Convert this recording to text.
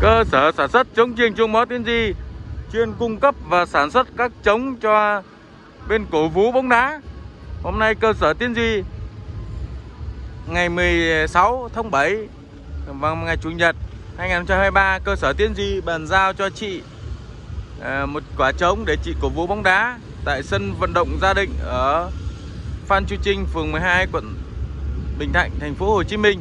Cơ sở sản xuất chống chiêng trung Mó Tiến Di chuyên cung cấp và sản xuất các chống cho bên cổ vũ bóng đá. Hôm nay cơ sở Tiến Di ngày 16 tháng 7 vào vâng, ngày Chủ nhật 2023 cơ sở Tiến Di bàn giao cho chị à, một quả trống để chị cổ vũ bóng đá tại sân vận động Gia Định ở Phan Chu Trinh, phường 12, quận Bình Thạnh, thành phố Hồ Chí Minh.